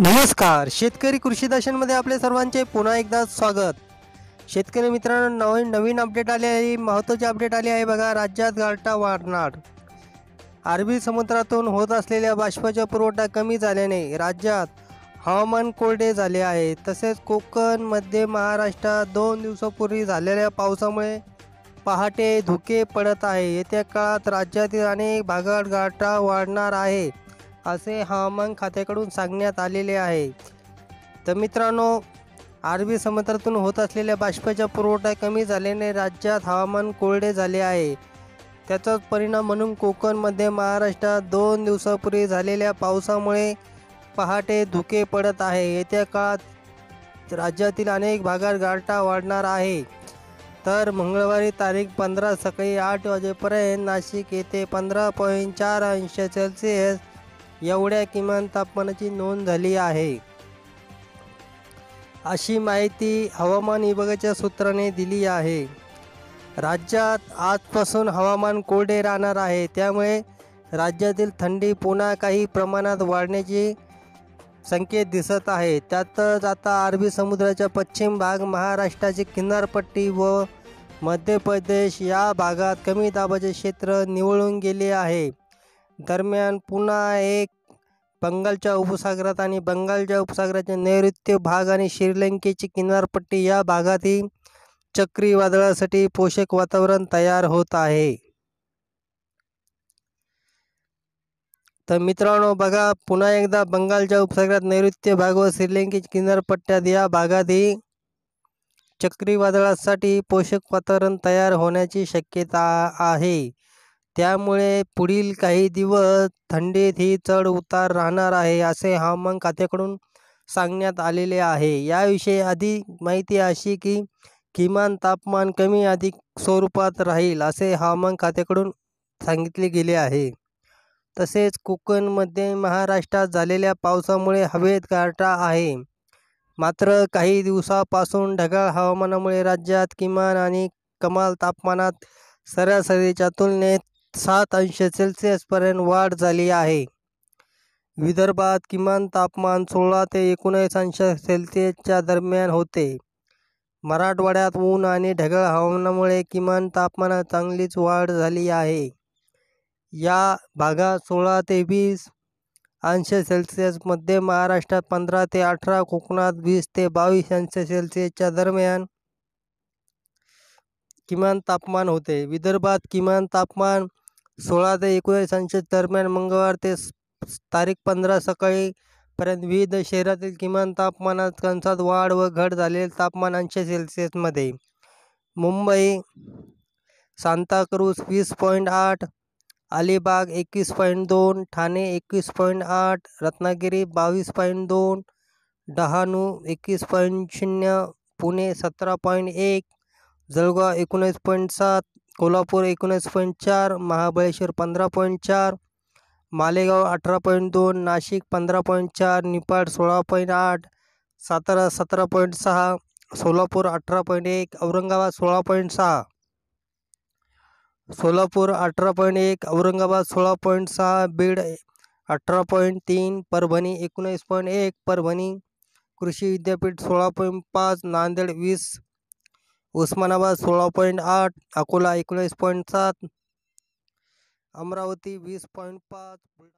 नमस्कार. शेतकरी कृषी दर्शनमध्ये आपले सर्वांचे पुन्हा एकदा स्वागत. शेतकरी मित्रांनो नवीन नवीन अपडेट आले आहे. महत्त्वाची अपडेट आले आहे बघा राज्यात गारठा वाढणार. अरबी समुद्रातून होत असलेल्या बाष्पाचा पुरवठा कमी झाल्याने राज्यात हवामान कोरडे झाले आहे. तसेच कोकण मध्य महाराष्ट्रात दोन दिवसापूर्वी झालेल्या पावसामुळे पहाटे धुके पडत आहे. येत्या काळात राज्यातील अनेक भागात गारठा वाढणार आहे. असे हवामान खात्याकडून सांगण्यात आलेले आहे. तर मित्रांनो अरबी समुद्रातून होत असलेल्या बाष्पाचा पुरवठा कमी झाल्याने राज्यात हवामान कोरडे झाले आहे. त्याचाच परिणाम म्हणून कोकणमध्ये महाराष्ट्रात दोन दिवसापूर्वी झालेल्या पावसामुळे पहाटे धुके पडत आहे. येत्या काळात राज्यातील अनेक भागात गारठा वाढणार आहे. तर मंगळवारी तारीख पंधरा सकाळी आठ वाजेपर्यंत नाशिक येथे पंधरा पॉईंट चार अंश सेल्सिअस एवढ्या किमान तापमानाची नोंद झाली आहे. अशी माहिती हवामान विभागाच्या सूत्राने दिली आहे. राज्यात आजपासून हवामान कोरडे राहणार आहे. त्यामुळे राज्यातील थंडी पुन्हा काही प्रमाणात वाढण्याची संकेत दिसत आहे. त्यातच आता अरबी समुद्राच्या पश्चिम भाग महाराष्ट्राची किनारपट्टी व मध्य प्रदेश या भागात कमी दाबाचे क्षेत्र निवळून गेले आहे. दरम्यान पुन्हा एक बंगालच्या उपसागरात आणि बंगालच्या उपसागराच्या नैऋत्य भाग आणि श्रीलंकेची किनारपट्टी या भागातही चक्रीवादळासाठी पोषक वातावरण तयार होत आहे. तर मित्रांनो बघा पुन्हा एकदा बंगालच्या उपसागरात नैऋत्य भाग व श्रीलंकेच्या किनारपट्ट्यात या भागातही चक्रीवादळासाठी पोषक वातावरण तयार होण्याची शक्यता आहे. त्यामुळे पुढील काही दिवस थंडीत ही चढ उतार राहणार आहे असे हवामान खात्याकडून सांगण्यात आलेले आहे. याविषयी अधिक माहिती अशी की किमान तापमान कमी अधिक स्वरूपात राहील असे हवामान खात्याकडून सांगितले गेले आहे. तसेच कोकणमध्ये महाराष्ट्रात झालेल्या पावसामुळे हवेत गारठा आहे. मात्र काही दिवसापासून ढगाळ हवामानामुळे राज्यात किमान आणि कमाल तापमानात सरासरीच्या तुलनेत सात अंश सेल्सिअसपर्यंत वाढ झाली आहे. विदर्भात किमान तापमान सोळा ते एकोणीस अंश सेल्सिअसच्या दरम्यान होते. मराठवाड्यात ऊन आणि ढगाळ हवामानामुळे किमान तापमानात चांगलीच वाढ झाली आहे. या भागात सोळा ते वीस अंश सेल्सिअस मध्य महाराष्ट्रात पंधरा ते अठरा कोकणात वीस ते बावीस अंश सेल्सिअसच्या दरम्यान किमान तापमान होते. विदर्भात किमान तापमान सोळा ते एकोणीस दरम्यान मंगळवार ते तारीख पंधरा सकाळी पर्यंत विविध शहरातील किमान तापमानात कंसात वाढ व घट झालेले तापमान अंश सेल्सिअसमध्ये. मुंबई सांताक्रूज वीस पॉईंट आठ अलिबाग एकवीस पॉईंट दोन ठाणे एकवीस पॉईंट आठ रत्नागिरी बावीस पॉईंट दोन डहाणू एकवीस पॉईंट शून्य पुणे सतरा पॉईंट एक जळगाव एकोणीस पॉईंट सात कोल्हापूर एकोणीस पॉईंट चार महाबळेश्वर पंधरा पॉईंट चार मालेगाव अठरा पॉईंट दोन नाशिक पंधरा पॉईंट चार निपाड सोळा पॉईंट आठ सातारा सतरा पॉईंट सहा सोलापूर अठरा पॉईंट एक औरंगाबाद सोळा पॉईंट सहा. सोलापूर अठरा पॉईंट एक औरंगाबाद सोळा पॉईंट सहा बीड अठरा पॉईंट तीन परभणी एकोणीस पॉईंट एक परभणी कृषी विद्यापीठ सोळा पॉईंट पाच नांदेड वीस उस्मानाबाद सोळा पॉईंट आठ अकोला एकोणीस पॉईंट सात अमरावती वीस पॉईंट पाच